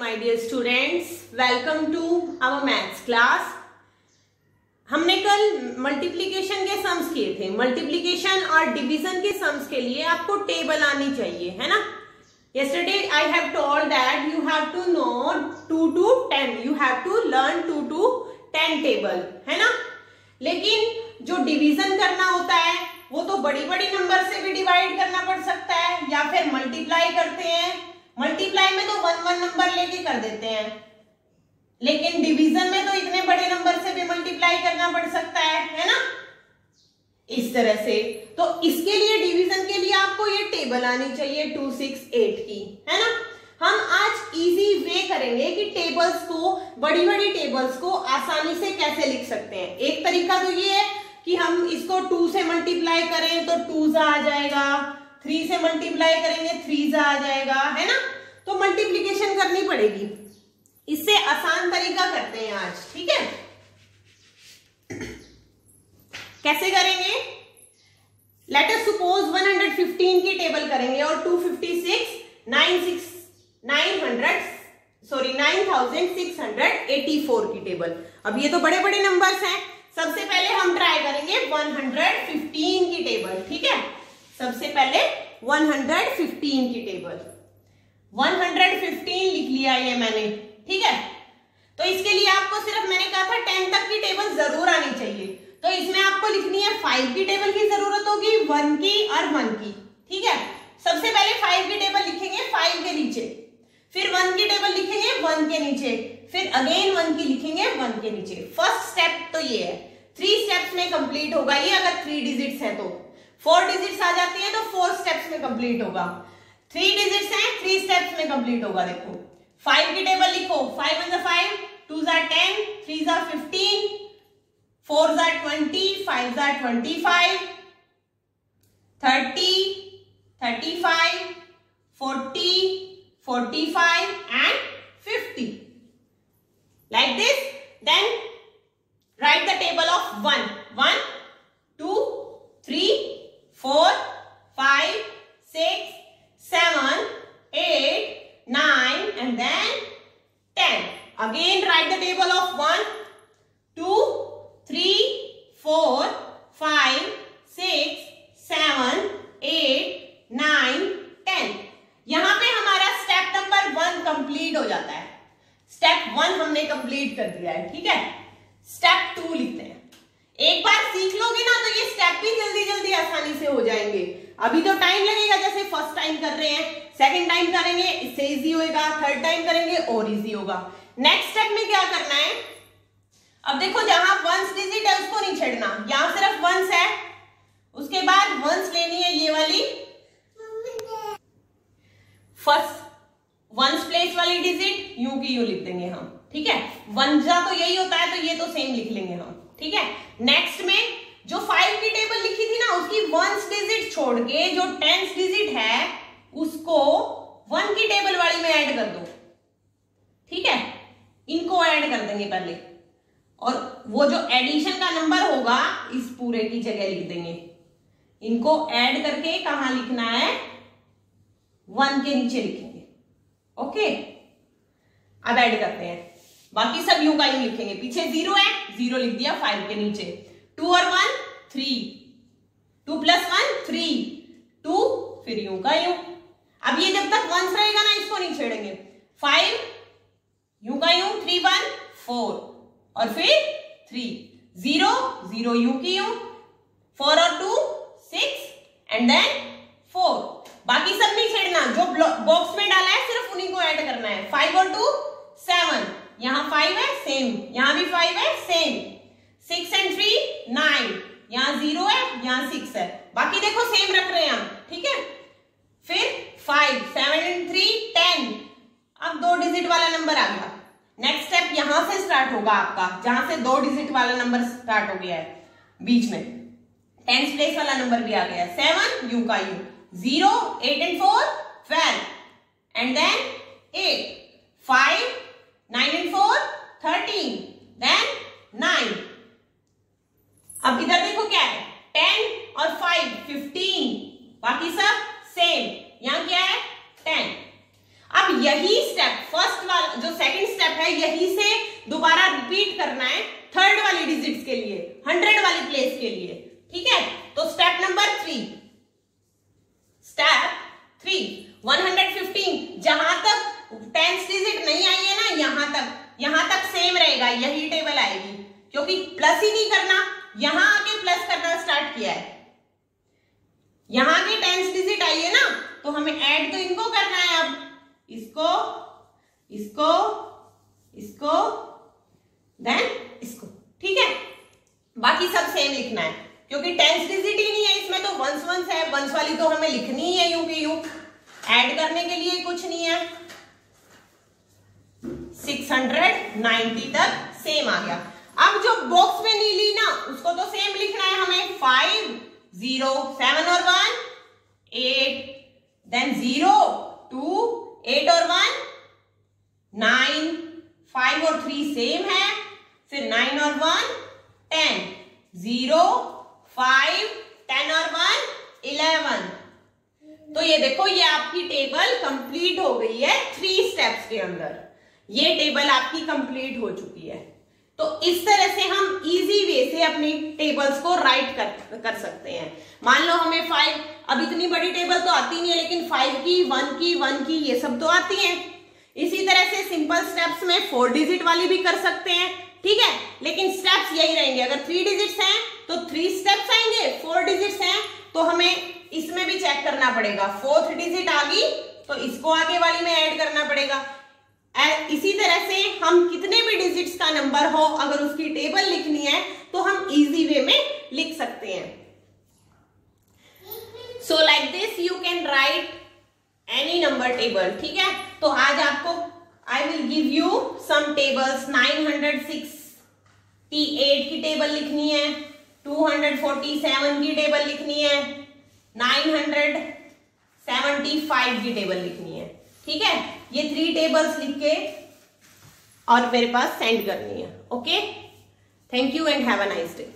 my dear students. Welcome to our maths class. हमने कल multiplication के सम्स किए थे। मल्टीप्लीकेशन और डिवीज़न के सम्स के लिए आपको टेबल आनी चाहिए, है ना? Yesterday i have told that you have to know 2 to 10 you have to learn 2 to 10 table, है ना? लेकिन जो डिवीज़न करना होता है, वो तो बड़ी बड़ी नंबर से भी डिवाइड करना पड़ सकता है या फिर मल्टीप्लाई करते हैं। मल्टीप्लाई में तो वन वन नंबर लेके कर देते हैं। लेकिन डिवीज़न में तो इतने बड़े नंबर से भी मल्टीप्लाई करना पड़ सकता है है ना? इस तरह से। तो इसके लिए डिवीज़न के लिए आपको ये टेबल आनी चाहिए टू सिक्स एट की, है ना? हम आज इजी वे करेंगे कि टेबल्स को, बड़ी बड़ी टेबल्स को आसानी से कैसे लिख सकते हैं। एक तरीका तो ये है कि हम इसको टू से मल्टीप्लाई करें तो टू आ जाएगा। थ्री से मल्टीप्लाई करेंगे, थ्री आ जाएगा, है ना? तो मल्टीप्लीकेशन करनी पड़ेगी। इससे आसान तरीका करते हैं आज, ठीक है? कैसे करेंगे? लेट अस सपोज़ 115 की टेबल करेंगे और 256 96 900 सॉरी 9684 की टेबल अब ये तो बड़े बड़े नंबर्स हैं। सबसे पहले हम ट्राई करेंगे 115 की टेबल ठीक है? सबसे पहले 115 की टेबल। 115 लिख लिया ये मैंने, ठीक है? तो इसके लिए आपको सिर्फ़, मैंने कहा था 10 तक की टेबल ज़रूर आनी चाहिए। तो इसमें आपको लिखनी है फाइव की टेबल की ज़रूरत होगी, वन की और वन की, ठीक है? सबसे पहले फाइव की टेबल लिखेंगे फाइव के नीचे। फिर वन की टेबल लिखेंगे वन के नीचे। फिर अगेन वन की लिखेंगे वन के नीचे। फ़र्स्ट स्टेप तो ये है। थ्री स्टेप्स में कंप्लीट होगा ये, अगर थ्री डिजिट्स है तो। फोर डिजिट्स आ जाती है तो फोर स्टेप्स में कंप्लीट होगा। थ्री डिजिट्स हैं थ्री स्टेप्स में कंप्लीट होगा, देखो। फाइव की टेबल लिखो। फाइव वन फाइव टू जार टेन थ्री जार फिफ्टीन फोर जार twenty five jar twenty five thirty thirty five forty forty five and fifty like this? Then write the table of 1 1 2 3 4 5 6 7 8 9 and then 10 again, write the table of 1 2 3 4 5 6 7 8 9 10 यहाँ पे हमारा step number one complete हो जाता है। Step one हमने complete कर दिया है, ठीक है? स्टेप टू लिखते हैं। एक बार सीख लोगे ना तो ये स्टेप भी जल्दी जल्दी आसानी से हो जाएँगे। अभी तो टाइम लगेगा, जैसे फ़र्स्ट टाइम कर रहे हैं सेकंड टाइम करेंगे, इससे इजी होएगा थर्ड टाइम करेंगे, और इजी होगा। नेक्स्ट स्टेप में क्या करना है? अब देखो जहाँ वंस डिजिट है, उसको नहीं छेड़ना। यहाँ सिर्फ़ वंस है। उसके बाद वंस लेनी है ये वाली। फ़र्स्ट वंस प्लेस वाली डिजिट यू की यू लिख देंगे हम। ठीक है? वंजा तो यही होता है तो ये तो सेम लिख लेंगे हम। ठीक है? नेक्स्ट में जो फाइव की टेबल लिखी थी ना, उसकी वंस डिजिट छोड़ के जो टेंस डिजिट है उसको वन की टेबल वाली में ऐड कर दो ठीक है इनको ऐड कर देंगे पहले। और वो जो एडिशन का नंबर होगा, इस पूरे की जगह लिख देंगे। इनको ऐड करके कहा लिखना है? वन के नीचे लिखेंगे। ओके? अब ऐड करते हैं। बाकी सब यू का यू लिखेंगे। पीछे ज़ीरो है ज़ीरो लिख दिया फाइव के नीचे। टू और one three two plus one three two फिर यू का यू अब ये जब तक वंस रहेगा ना, इसको नहीं छेड़ेंगे। फाइव यू का यू थ्री वन फोर। और फिर थ्री ज़ीरो ज़ीरो यू की यू फोर और two six and then four बाकी सब नहीं छेड़ना। जो बॉक्स में डाला है, सिर्फ़ उन्हीं को ऐड करना है। फाइव और टू सेवन यहाँ फाइव है सेम यहाँ भी फाइव है same six and three nine यहाँ ज़ीरो है, यहाँ सिक्स है। बाकी देखो सेम रख रहे हैं ठीक है? फिर five seven and three ten अब दो डिजिट वाला नंबर आ गया। नेक्स्ट स्टेप यहाँ से स्टार्ट होगा आपका, जहाँ से दो डिजिट वाला नंबर स्टार्ट हो गया है, बीच में। टेंथ प्लेस वाला नंबर भी आ गया सेवन यू का U zero eight and four twelve and then eight five nine and four thirteen then nine अब इधर देखो क्या है? टेन और फाइव फिफ्टीन बाकी सब सेम यहाँ क्या है टेन अब यही स्टेप फ़र्स्ट वाला जो सेकंड स्टेप है यही से रिपीट करना है थर्ड वाली डिजिट्स के लिए हंड्रेड वाली प्लेस के लिए, ठीक है? तो step number three step three 115 जहाँ तक टेंस डिजिट नहीं आई है ना, यहाँ तक यहाँ तक सेम रहेगा, यही टेबल आएगी। क्योंकि प्लस ही नहीं करना, यहाँ आके प्लस करना स्टार्ट किया है। यहाँ के टेंस डिजिट आई है ना तो हमें ऐड तो इनको करना है अब। इसको इसको इसको देन इसको, ठीक है? बाकी सब सेम लिखना है, क्योंकि टेंस डिजिट ही नहीं है इसमें तो वंस वंस है वंस वाली तो हमें लिखनी ही है यू की यू ऐड करने के लिए कुछ नहीं है। 690 तक सेम आ गया। अब जो बॉक्स में नीली ना, उसको तो सेम लिखना है हमें। फाइव ज़ीरो सेवन और one eight then zero two eight और वन नाइन फाइव और थ्री सेम है फिर नाइन और one ten zero five ten और वन इलेवन तो ये देखो ये आपकी टेबल कंप्लीट हो गई है थ्री स्टेप्स के अंदर। ये टेबल आपकी कंप्लीट हो चुकी है। तो इस तरह से हम इजी वे से अपनी टेबल्स को राइट कर कर सकते हैं। मान लो हमें फाइव अब इतनी बड़ी टेबल तो आती नहीं है, लेकिन फाइव की वन की वन की, ये सब तो आती है। इसी तरह से सिंपल स्टेप्स में फोर डिजिट वाली भी कर सकते हैं, ठीक है? लेकिन स्टेप्स यही रहेंगे। अगर थ्री डिजिट्स हैं तो थ्री स्टेप्स आएँगे फोर डिजिट्स हैं तो हमें इसमें करना पड़ेगा। फोर्थ डिजिट आ गई तो इसको आगे वाली में ऐड करना पड़ेगा। इसी तरह से हम कितने भी डिजिट्स का नंबर हो, अगर उसकी टेबल लिखनी है तो हम इजी वे में लिख सकते हैं। So like this you can write any number table ठीक है? तो आज आपको I will give you some tables 968 की टेबल लिखनी है 247 की टेबल लिखनी है 975 की टेबल लिखनी है। ठीक है? ये थ्री टेबल्स लिख के और मेरे पास सेंड करनी है। Okay thank you and have a nice day